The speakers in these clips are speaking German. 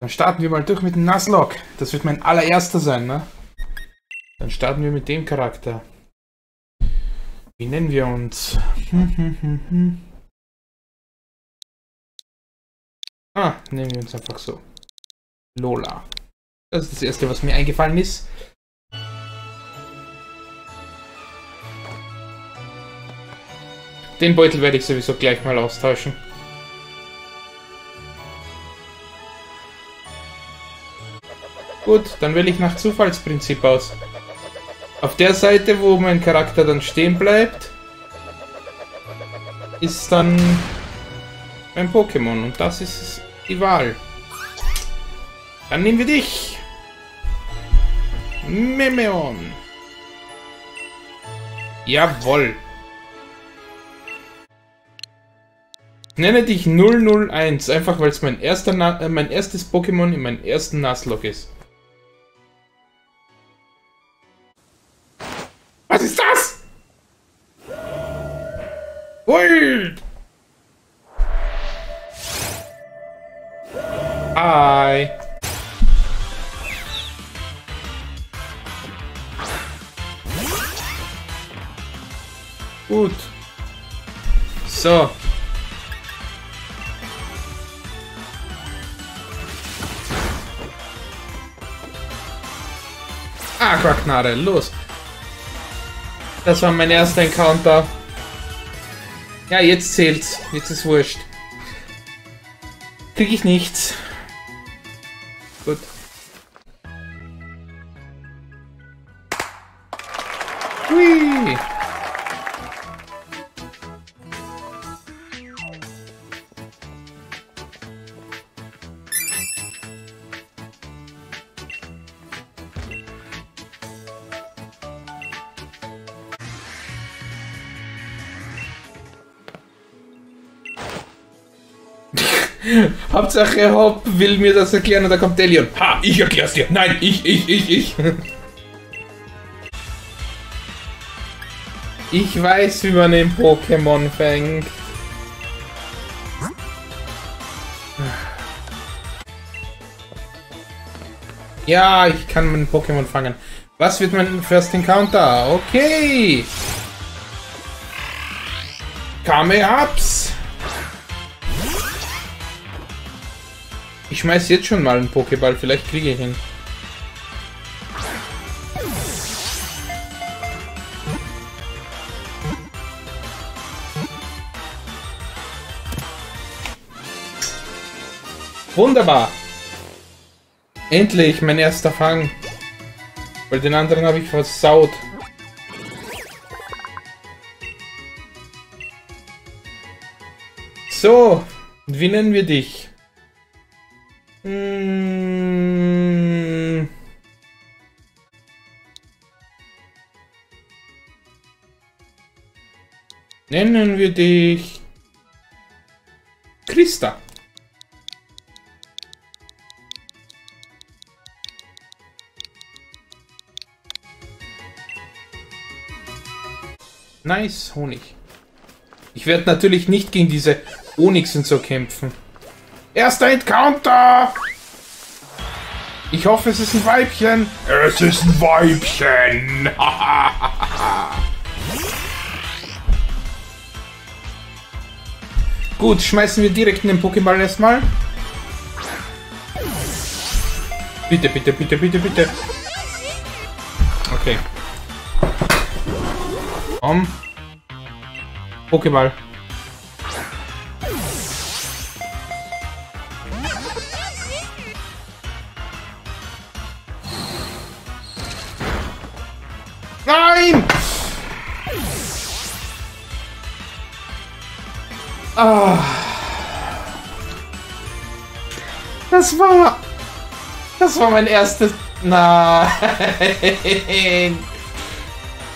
Dann starten wir mal durch mit Nuzlocke. Das wird mein allererster sein, ne? Dann starten wir mit dem Charakter. Wie nennen wir uns? ah, nennen wir uns einfach so. Lola. Das ist das erste, was mir eingefallen ist. Den Beutel werde ich sowieso gleich mal austauschen. Gut, dann wähle ich nach Zufallsprinzip aus. Auf der Seite, wo mein Charakter dann stehen bleibt, ist dann ein Pokémon und das ist die Wahl. Dann nehmen wir dich. Memeon. Jawoll. nenne dich 001, einfach weil es mein, äh, mein erstes Pokémon in meinem ersten Nuzlocke ist. Ui! Hi! Gut. So, Aquaknarre, los. Das war mein erster Encounter. Ja, jetzt zählt's. Jetzt ist wurscht. Krieg ich nichts. Hauptsache Hopp will mir das erklären und da kommt Delion. Ha, ich erklär's dir. Nein, ich, ich, ich, ich. Ich weiß, wie man den Pokémon fängt. Ja, ich kann meinen Pokémon fangen. Was wird mein First Encounter? Okay. Kamehaps. Ich schmeiß jetzt schon mal einen Pokéball, vielleicht kriege ich ihn. Wunderbar! Endlich mein erster Fang. Weil den anderen habe ich versaut. So, wie nennen wir dich? Hm. Nennen wir dich Christa. Nice, Honig. Ich werde natürlich nicht gegen diese Onyxen so kämpfen. Erster Encounter! Ich hoffe, es ist ein Weibchen. Es ist ein Weibchen. Gut, schmeißen wir direkt in den Pokéball erstmal. Bitte, bitte, bitte, bitte, bitte. Okay. Komm. Pokéball. Das war... Das war mein erstes... Nein!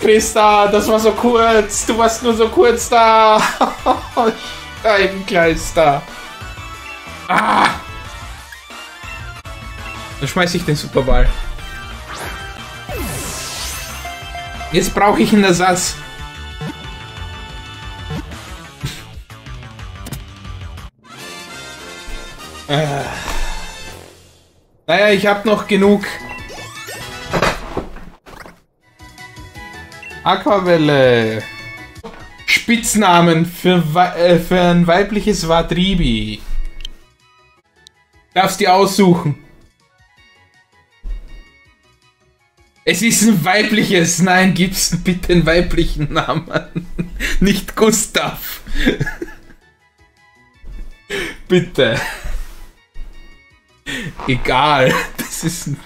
Christa, das war so kurz. Du warst nur so kurz da. Scheibenkleister. Ah! Dann schmeiß ich den Superball. Jetzt brauche ich einen Ersatz. äh. Naja, ich habe noch genug. Aquavelle. Spitznamen für, äh, für ein weibliches Wadribi. Darfst dir aussuchen. Es ist ein weibliches. Nein, gib's bitte einen weiblichen Namen. Nicht Gustav. bitte. Egal. Das ist ein.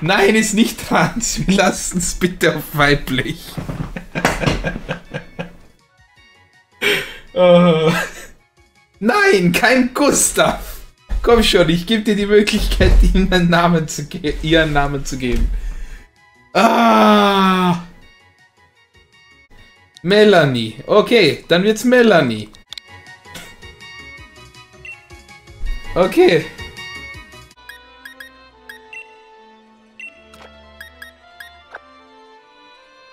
Nein, ist nicht trans. Wir lassen es bitte auf weiblich. oh. Nein, kein Gustav. Komm schon, ich gebe dir die Möglichkeit, ihm einen Namen zu ihren Namen zu geben. Ah. Melanie. Okay, dann wird's Melanie. Okay.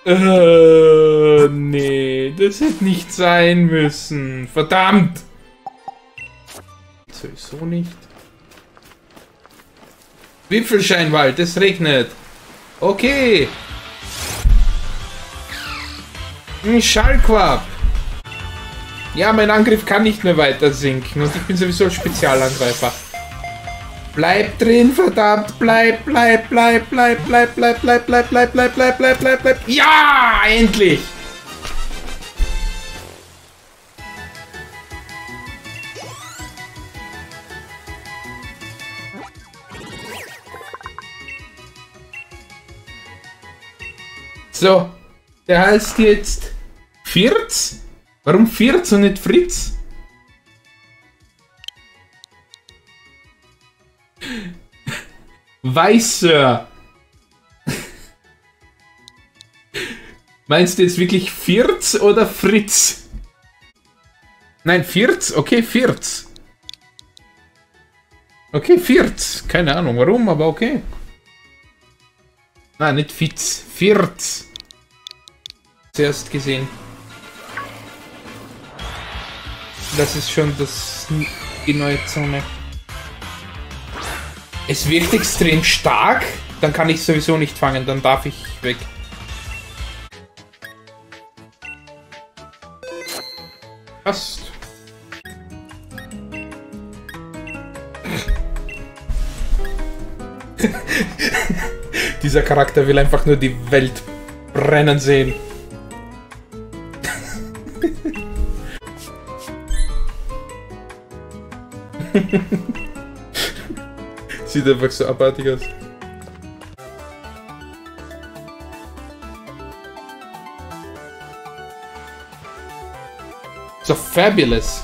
Äh, nee, das hätte nicht sein müssen. Verdammt! Sowieso nicht. Wipfelscheinwald, es regnet. Okay. Ein Schallquab. Ja, mein Angriff kann nicht mehr weiter sinken und ich bin sowieso Spezialangreifer. Bleib drin, verdammt, bleib, bleib, bleib, bleib, bleib, bleib, bleib, bleib, bleib, bleib, bleib, bleib, bleib, bleib. Ja, endlich! So, der heißt jetzt Firz? Warum Firz und nicht Fritz? Weißer. Meinst du jetzt wirklich Firz oder Fritz? Nein, Firz? Okay, Firz. Okay, Firz. Keine Ahnung warum, aber okay. Nein, nicht Fitz. Firz. Zuerst gesehen. Das ist schon das, die neue Zone. Es wirkt extrem stark. Dann kann ich sowieso nicht fangen. Dann darf ich weg. Passt. Dieser Charakter will einfach nur die Welt brennen sehen. Sieht einfach so abartig aus. So fabulous.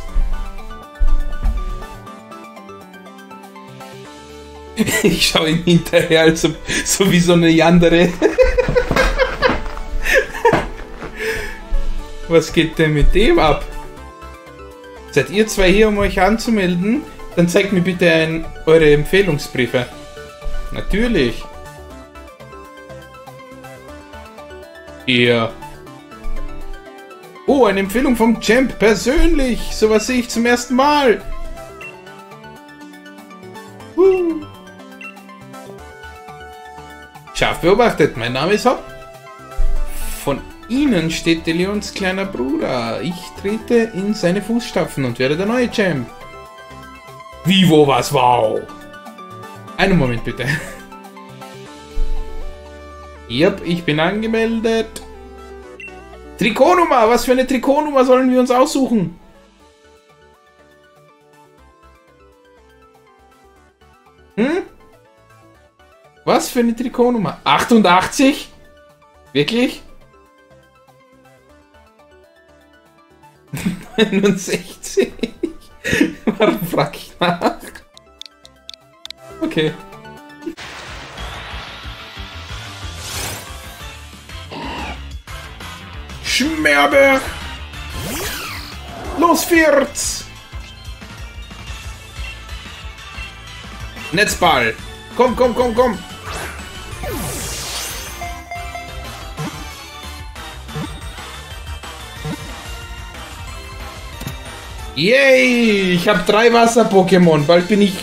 Ich schaue ihm hinterher, also, so wie so eine Yandere. Was geht denn mit dem ab? Seid ihr zwei hier, um euch anzumelden? Dann zeigt mir bitte ein, eure Empfehlungsbriefe. Natürlich. Ihr. Oh, eine Empfehlung vom Champ persönlich. Sowas sehe ich zum ersten Mal. Scharf beobachtet, mein Name ist Hopp. Von Ihnen steht der Leons kleiner Bruder. Ich trete in seine Fußstapfen und werde der neue Champ. Wie, wo, was, wow. Einen Moment bitte. Yep, ich bin angemeldet. Trikotnummer, was für eine Trikotnummer sollen wir uns aussuchen? Hm? Was für eine Trikotnummer? 88? Wirklich? 69? Warum frag ich nach? Okay. Schmerbe! Los, Firz! Netzball! Komm, komm, komm, komm! Yay! Ich habe drei Wasser-Pokémon. Bald bin ich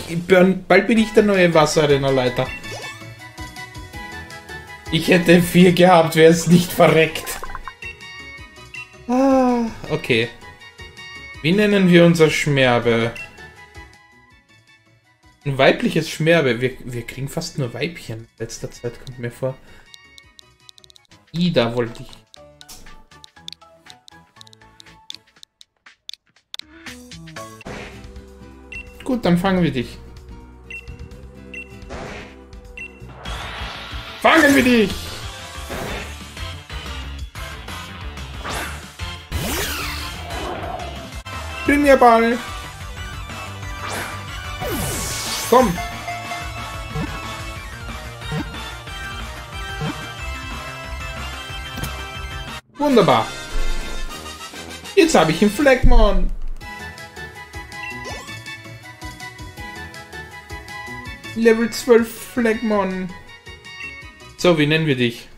bald bin ich der neue Wasserrennerleiter. Ich hätte vier gehabt, wäre es nicht verreckt. Ah, okay. Wie nennen wir unser Schmerbe? Ein weibliches Schmerbe. Wir, wir kriegen fast nur Weibchen. Letzter Zeit kommt mir vor. Ida wollte ich. Gut, dann fangen wir dich. Fangen wir dich! Ball. Komm! Wunderbar. Jetzt habe ich einen Fleckmon. Level 12 Fleckmon. So, wie nennen wir dich?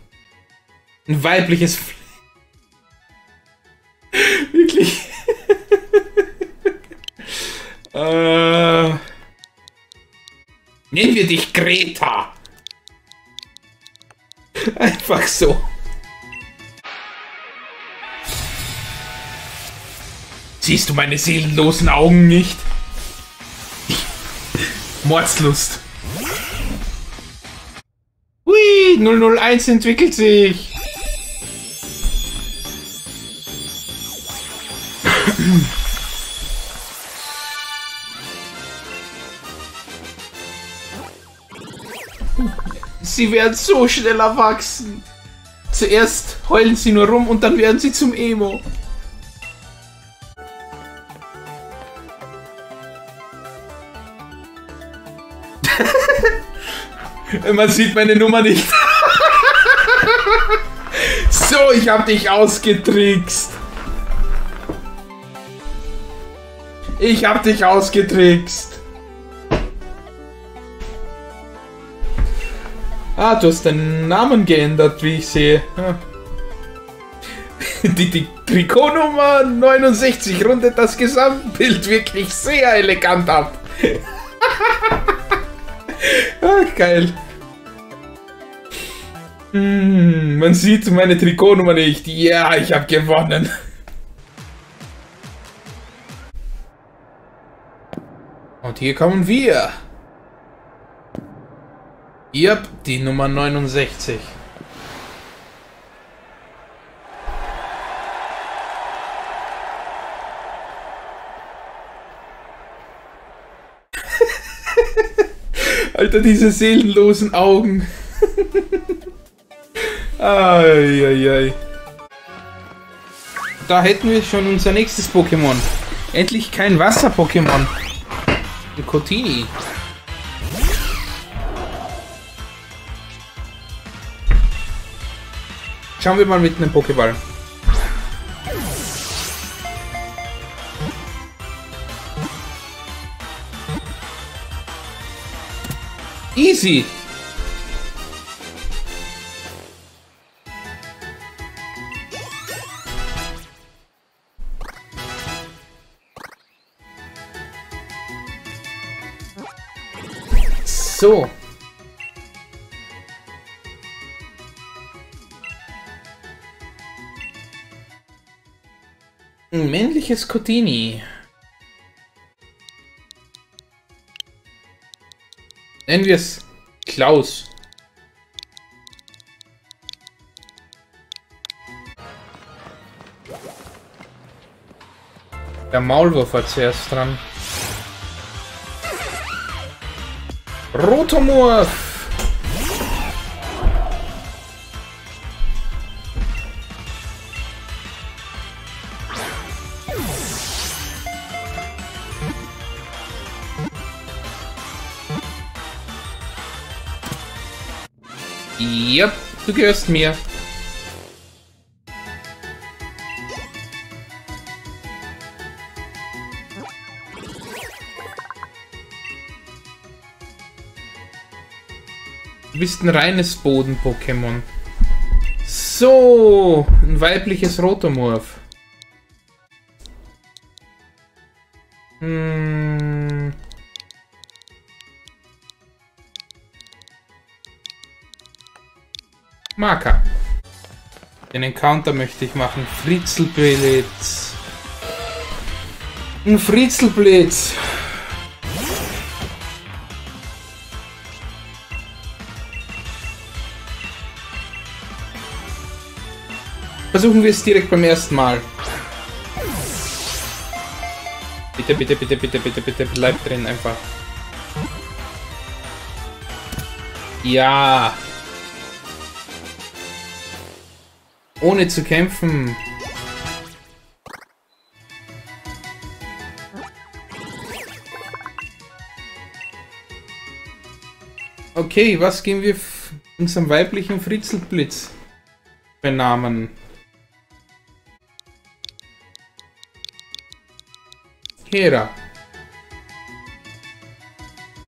Ein weibliches Fle Wirklich? äh, nennen wir dich Greta. Einfach so. Siehst du meine seelenlosen Augen nicht? Mordslust. 001 entwickelt sich. Sie werden so schnell erwachsen. Zuerst heulen sie nur rum und dann werden sie zum Emo. Man sieht meine Nummer nicht. so, ich hab dich ausgetrickst. Ich hab dich ausgetrickst. Ah, du hast deinen Namen geändert, wie ich sehe. Die, die Trikotnummer 69 rundet das Gesamtbild wirklich sehr elegant ab. Ach, geil. Hm, man sieht meine Trikotnummer nicht. Ja, ich habe gewonnen. Und hier kommen wir. Yep, die Nummer 69. Alter, diese seelenlosen Augen. Eieiei. Da hätten wir schon unser nächstes Pokémon. Endlich kein Wasser-Pokémon. Ein. Schauen wir mal mit einem Pokéball. Easy. So. Ein männliches Cotini. Nennen wir es Klaus. Der Maulwurf war zuerst dran. Rotomorph! Yep, du gehörst mir. bist ein reines Boden-Pokémon. So, ein weibliches Rotomorph. Hm. Marker. Den Encounter möchte ich machen. Fritzelblitz. Ein Fritzelblitz. Versuchen wir es direkt beim ersten Mal. Bitte, bitte, bitte, bitte, bitte, bitte, bleib drin einfach. Ja. Ohne zu kämpfen. Okay, was geben wir unserem weiblichen Fritzelblitz für Namen? Hera.